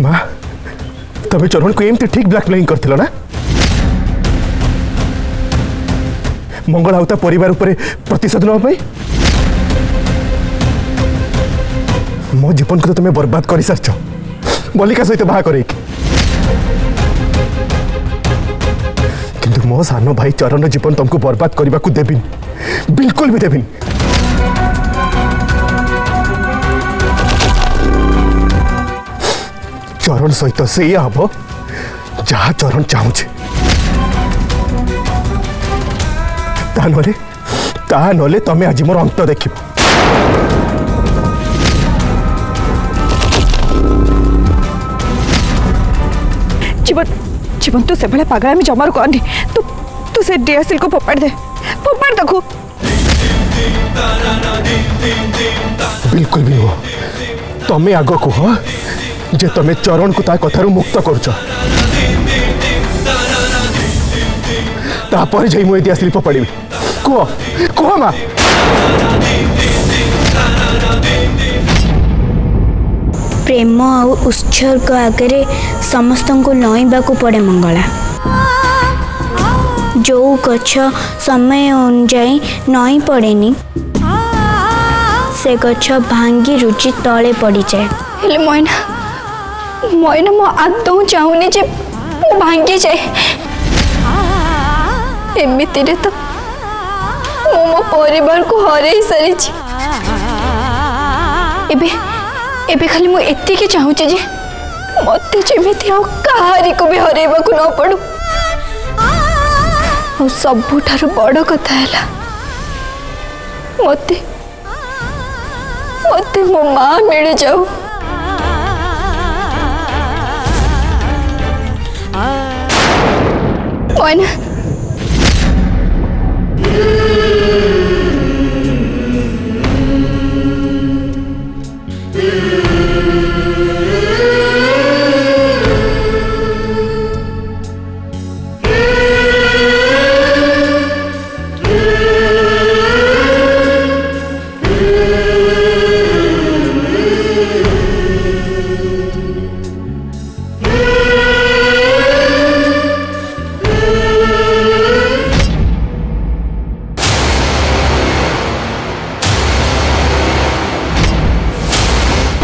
माँ तब चरण को एमती ठीक ब्लाक ब्लैंग करना मंगल आउता परिवार पर प्रतिशोध नापी मो जीवन को तो तुम्हें बर्बाद कर सारी बलिका सहित बाहर कि मो सान भाई चरण जीवन तुमको बर्बाद करने को देवी बिल्कुल भी देवी चरण सहित सेया हम जहा चरण चाहे तमें आज मोर अंत देख जीवन जीवन तू से भले पागल जमार करनी तू तू से डीएसएल को पपड़ दे पपड़ देखो बिल्कुल भी नहीं तमें आग कह जे तुम्हें चरण को ता कथ मुक्त करापर शिल्प पड़ी कह कह प्रेम आत्सर्ग आगे समस्त को नईवा को पड़े मंगला जो गच्छ समय अनुजाई नई पड़े से गच्छ भांगी रुचि तले पड़ जाए मईना મયને મો આદૌ ચાહુની જે હું ભાંગી જાય એમિતિરે તો હું મો પરિવારકુ હરાઈ સારીଛି એબે એબે ખાલી હું એતિકે ચાહું છું જે મતે જેમિતિ આવ કાહારીકુ બી હરાઇવાકુ ન પડું હું સબુઠાર બડ કથા હેલા મતે મતે મો મા મિળી જાઉં one.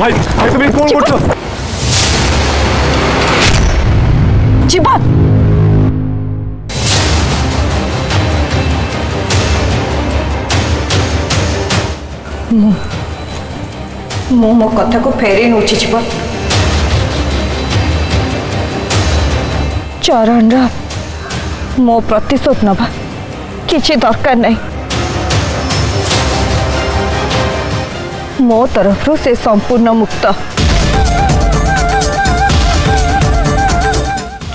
ভাই ভাই তুমি ফোন করছো চিপা मो मो कथा को फेरे नुची छिप चरण रो प्रतिशोध नवा कि दरकार नहीं मो तरफ से संपूर्ण मुक्त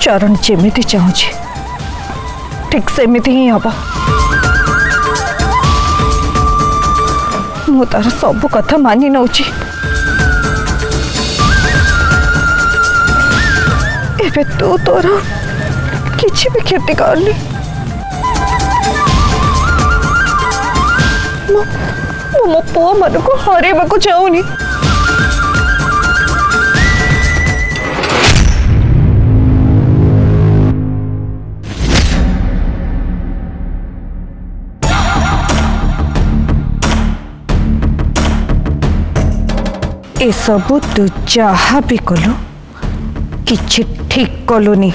चरण जमी चाहिए ठीक सेमती ही हम मुझे सब कथा मानि नौ तू तो तोर कि भी क्षति कर ମୁଁ ମୋ ପୁଅମାନଙ୍କୁ ହରେଇବାକୁ ଚାହୁଁନି ଏସବୁ ତୁ ଯାହା ବି କଲୁ କିଛି ଠିକ କଲୁନି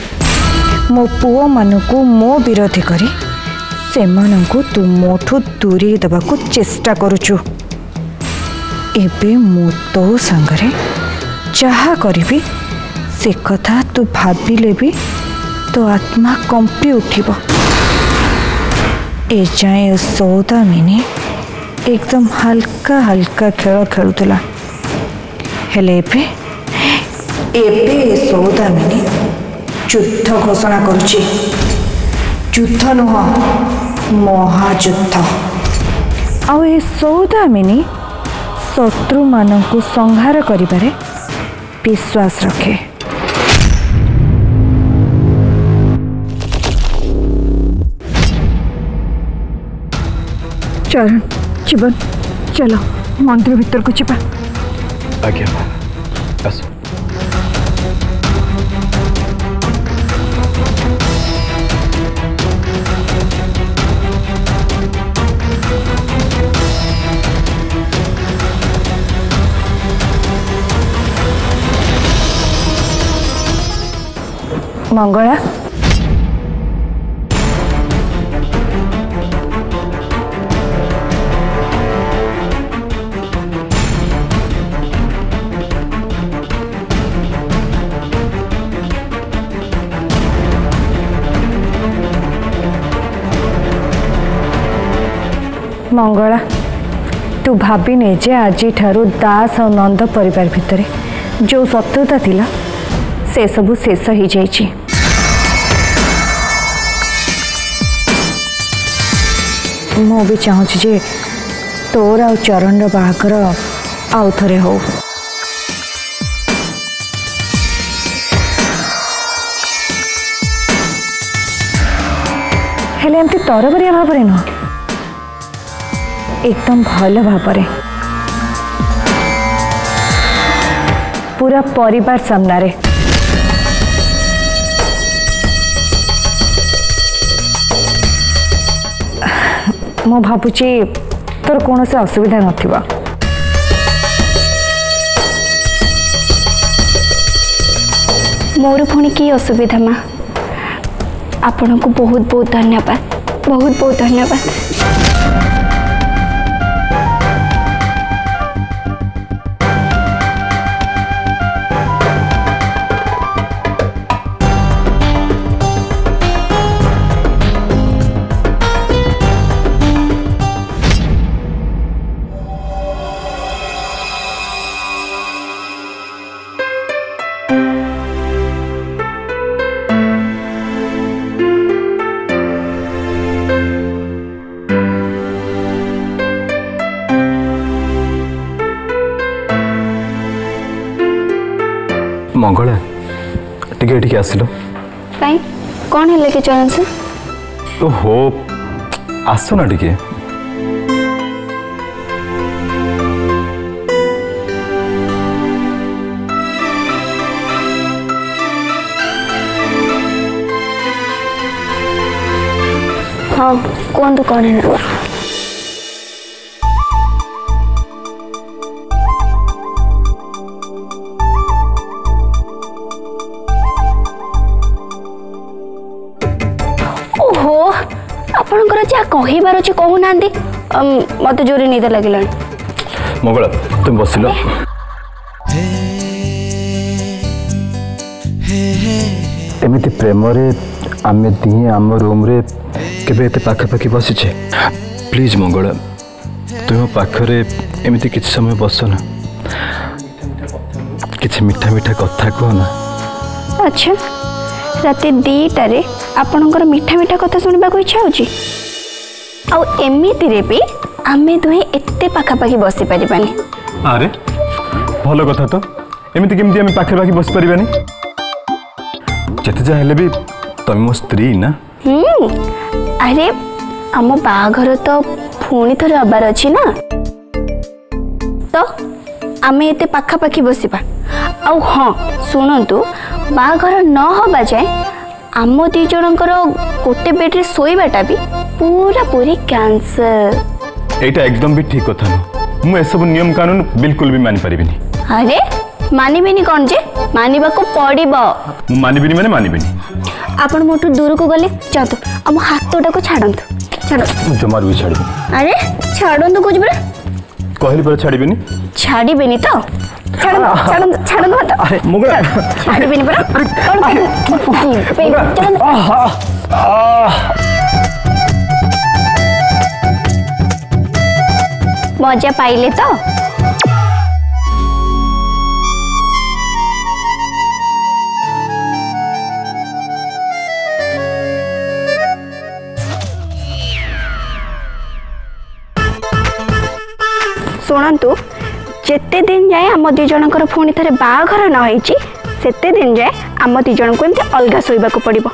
ମୋ ପୁଅମାନଙ୍କୁ ମୋ ବିରୋଧୀ କରି ସେମାନଙ୍କୁ ତୁମଠୁ ଦୂରେଇ ଦେବାକୁ ଚେଷ୍ଟା କରୁଛୁ ଏବେ ମୁଁ ତୋ ସାଙ୍ଗରେ ଯାହା କରିବି ସେ କଥା ତୁ ଭାବିଲେ ବି ତୋ ଆତ୍ମା କମ୍ପି ଉଠିବ ଏ ଯାଏଁ ସୌଦା ମିନି ଏକଦମ ହାଲକା ହାଲକା ଖେଳ ଖେଳୁଥିଲା ହେଲେ ଏବେ ଏବେ ଏ ସୌଦା ମିନି ଯୁଦ୍ଧ ଘୋଷଣା କରୁଛି ଯୁଦ୍ଧ ନୁହଁ ମହାଯୁଦ୍ଧ ଆଉ ଏ ସୌଦାମିନୀ ଶତ୍ରୁମାନଙ୍କୁ ସଂହାର କରିବାରେ ବିଶ୍ୱାସ ରଖେ ଚରଣ ଜୀବନ ଚାଲ ମନ୍ଦିର ଭିତରକୁ ଯିବା ଆଜ୍ଞା मंगला मंगला तू भाभी जे आज दास और नंद परिवार भितर जो शत्रुता से सब शेष हो जाए ମୁଁ ବି ଚାହୁଁଛି ଯେ ତୋର ଆଉ ଚରଣର ବାହାଘର ଆଉ ଥରେ ହଉ ହେଲେ ଏମିତି ତରବରିଆ ଭାବରେ ନୁହଁ ଏକଦମ ଭଲ ଭାବରେ ପୁରା ପରିବାର ସାମ୍ନାରେ मुझुची तोर कौन से असुविधा न मोर पी कि असुविधा माँ आपण को बहुत बहुत धन्यवाद बहुत बहुत धन्यवाद आसल कहीं कौन है लेके चरण सर ओहो आसो ना टिके हाँ कौन तो कौन है ना କହିବାର ଅଛି କହୁନାହାନ୍ତି ମୋତେ ଜୋରେ ନିଦ ଲାଗିଲାଣି ମଙ୍ଗଳ ତୁମେ ବସିଲ ଏମିତି ପ୍ରେମରେ ଆମେ ଦିହେଁ ଆମ ରୁମ୍ରେ କେବେ ଏତେ ପାଖାପାଖି ବସିଛେ ପ୍ଲିଜ୍ ମଙ୍ଗଳା ତୁମେ ପାଖରେ ଏମିତି କିଛି ସମୟ ବସ ନା କିଛି ମିଠା ମିଠା କଥା କୁହ ନା ଆଚ୍ଛା ରାତି ଦୁଇଟାରେ ଆପଣଙ୍କର ମିଠା ମିଠା କଥା ଶୁଣିବାକୁ ଇଚ୍ଛା ହେଉଛି ଆଉ ଏମିତିରେ ବି ଆମେ ଦୁହେଁ ଏତେ ପାଖାପାଖି ବସିପାରିବାନି ଆରେ ଭଲ କଥା ତ ଏମିତି କେମିତି ଆମେ ପାଖାପାଖି ବସିପାରିବାନି ଯେତେ ଯାହା ହେଲେ ବି ତମେ ମୋ ସ୍ତ୍ରୀ ନା ଆରେ ଆମ ବାହାଘର ତ ପୁଣି ଥରେ ହେବାର ଅଛି ନା ତ ଆମେ ଏତେ ପାଖାପାଖି ବସିବା ଆଉ ହଁ ଶୁଣନ୍ତୁ ବାହାଘର ନ ହେବା ଯାଏଁ ଆମ ଦୁଇ ଜଣଙ୍କର ଗୋଟେ ବେଡ଼୍ରେ ଶୋଇବାଟା ବି पूरा पूरी कैंसर एटा एकदम भी ठीक कथा नु मु ए सब नियम कानून बिल्कुल भी मानि परिबिनी अरे मानिबिनी कोन जे को पडिबो मु मानिबिनी माने मानिबिनी आपण मोटू दूर को गले जातो हम हातोटा को छाडंतु छाडो जमार भी छाडो अरे तो कुछ बरे कहली पर छाडिबिनी छाडिबिनी तो छाडो छाडो छाडो मत अरे मुगला छाडिबिनी पर अरे कोन पे चलो आहा आह ମଜା ପାଇଲେ ତ ଶୁଣନ୍ତୁ ଯେତେ ଦିନ ଯାଏ ଆମ ଦୁଇ ଜଣଙ୍କର ପୁଣି ଥରେ ବାହାଘର ନ ହେଇଛି ସେତେ ଦିନ ଯାଏ ଆମ ଦୁଇ ଜଣଙ୍କୁ ଏମିତି ଅଲଗା ଶୋଇବାକୁ ପଡ଼ିବ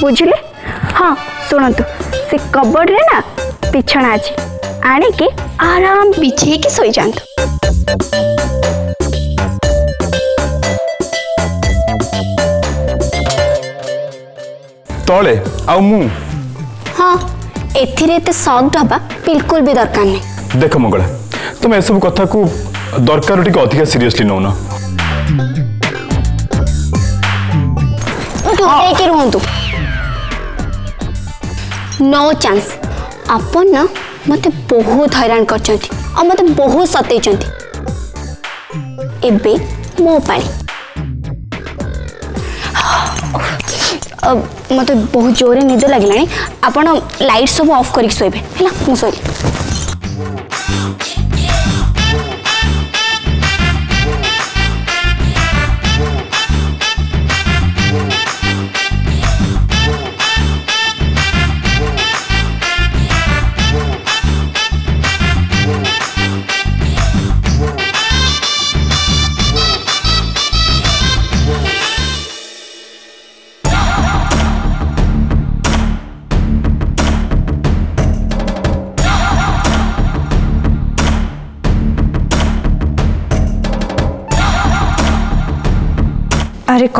ବୁଝିଲେ ହଁ ଶୁଣନ୍ତୁ ସେ କବଡ଼ରେ ନା ବିଛଣା ଅଛି ଆଣିକି ଆରାମ ବିଛେଇକି ଶୋଇଯାଆନ୍ତୁ ତଳେ ଆଉ ମୁଁ ହଁ ଏଥିରେ ଏତେ ସକ୍ଡ ହେବା ବିଲକୁଲ ବି ଦରକାର ନାହିଁ ଦେଖ ମଙ୍ଗଳା ତୁମେ ଏସବୁ କଥାକୁ ଦରକାର ଟିକେ ଅଧିକା ସିରିୟସଲି ନେଉନ ରୁହନ୍ତୁ नो चान्स आपण मत बहुत हईराण कर मत बहुत सतई मो पानी मत बहुत जोर निद लगे आप लाइट सब अफ कर शोबे है मुझे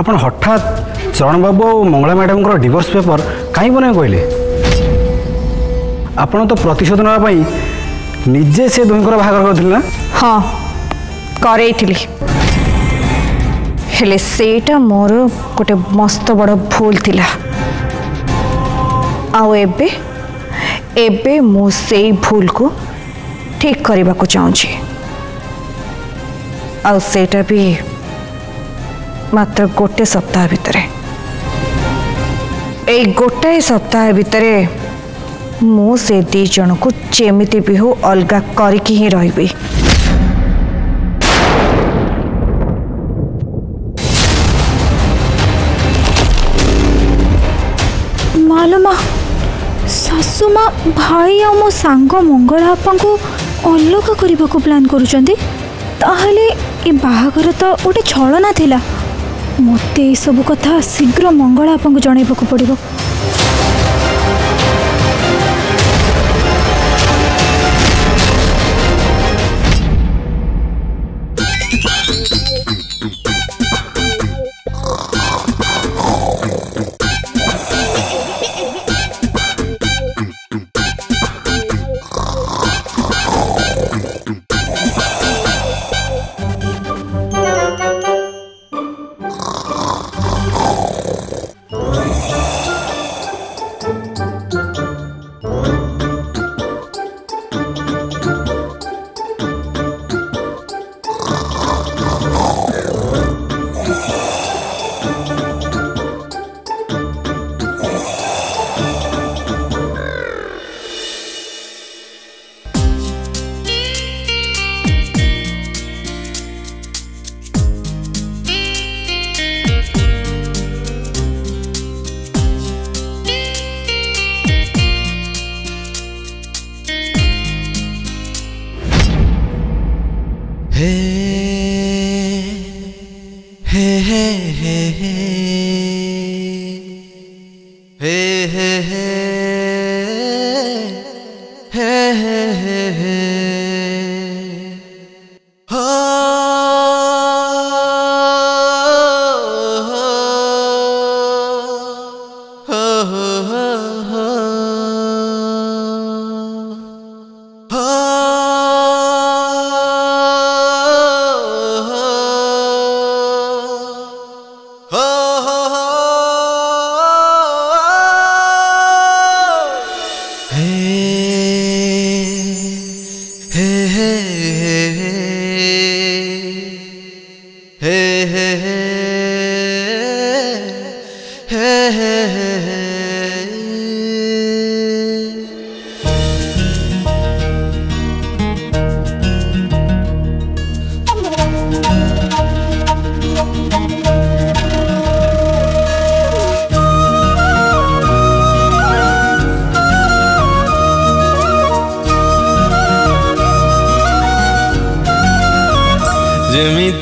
ଆପଣ ହଠାତ୍ ଚରଣବାବୁ ଆଉ ମଙ୍ଗଳା ମ୍ୟାଡ଼ାମଙ୍କର ଡିଭୋର୍ସ ପେପର କାହିଁ ବନାଇ କହିଲେ ଆପଣ ତ ପ୍ରତିଶୋଧ ନେବା ପାଇଁ ନିଜେ ସେ ଦୁହିଁଙ୍କର ବାହାଘର କରିଥିଲେ ନା ହଁ କରେଇଥିଲି ହେଲେ ସେଇଟା ମୋର ଗୋଟେ ମସ୍ତ ବଡ଼ ଭୁଲ ଥିଲା ଆଉ ଏବେ ଏବେ ମୁଁ ସେଇ ଭୁଲକୁ ଠିକ୍ କରିବାକୁ ଚାହୁଁଛି ଆଉ ସେଇଟା ବି मात्र गोटे सप्ताह भितर एक गोटाए सप्ताह भितर मुझे दीज को जमी भी हो अलग करी रही मालुमा शाशुमा भाई आ मो सांग मंगल बापा को अलग करने को प्लां कर बाहर तो गोटे छलना थिला ମୋତେ ଏସବୁ କଥା ଶୀଘ୍ର ମଙ୍ଗଳ ଆପଣଙ୍କୁ ଜଣାଇବାକୁ ପଡ଼ିବ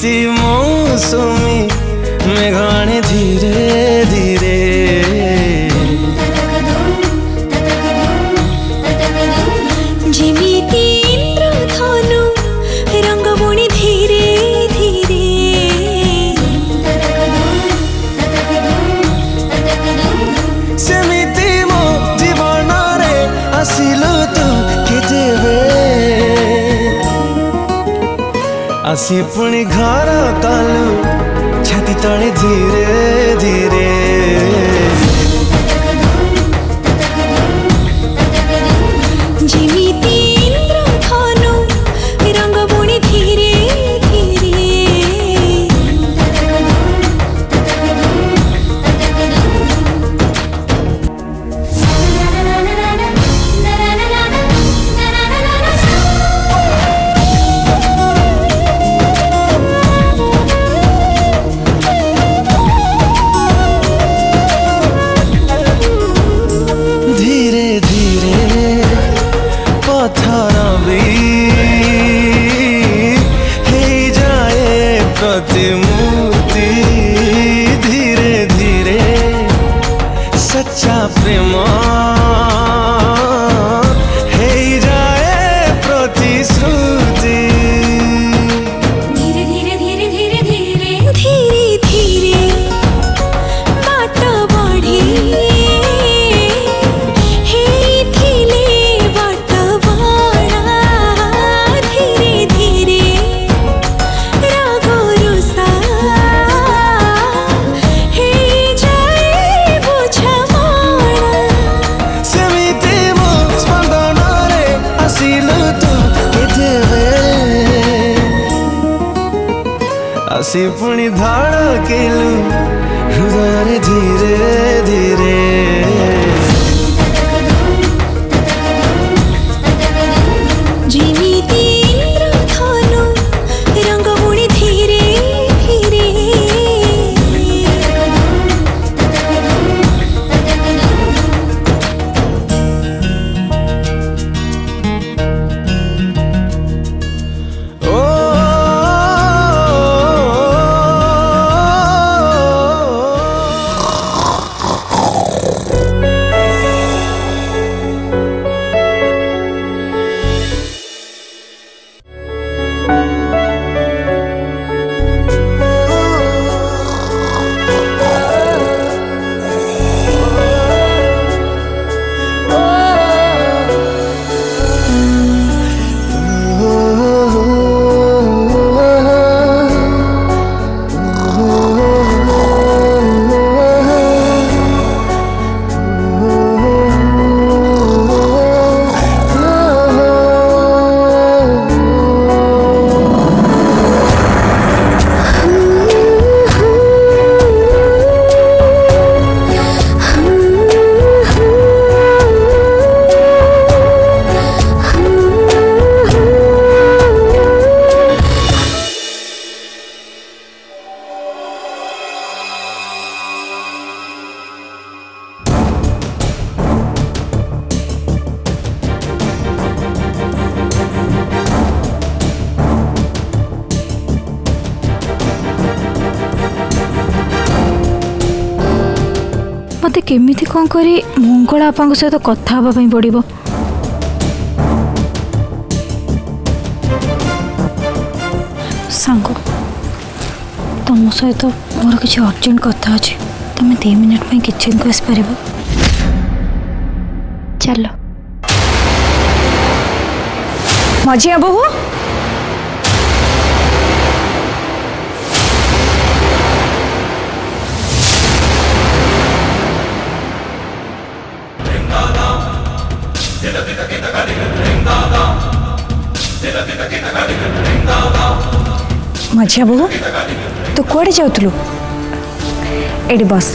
थी मौसमी मैं गाने धीरे ଆସେ ପୁଣି ଘର କଲୁ ଛାତି ତଳେ ଧୀରେ ଧୀରେ सिपणी धाड़ा लू କେମିତି କ'ଣ କରି ମଙ୍ଗଳା ବାପାଙ୍କ ସହିତ କଥା ହେବା ପାଇଁ ପଡ଼ିବ ସାଙ୍ଗ ତମ ସହିତ ମୋର କିଛି ଅର୍ଜେଣ୍ଟ କଥା ଅଛି ତୁମେ ଦୁଇ ମିନିଟ୍ ପାଇଁ କିଚେନ୍କୁ ଆସିପାରିବ ଚାଲ ମଝିଆ ବୋହୂ मजा बाबू तू कुठे जेवतलू एडी बस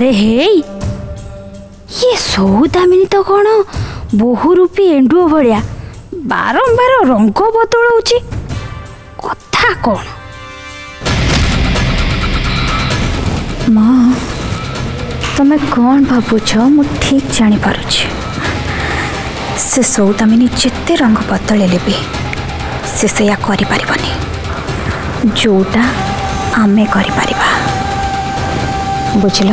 अरे हे ये सौदामिनी तो कौन बहुरूपी एंडुओ भाया बारंबार रंग बदलाऊ कथा कौन तुम्हें कौन भाव मु ठीक जापार से सौदामिनी जिते रंग बदल से जोटा आम कर बुझल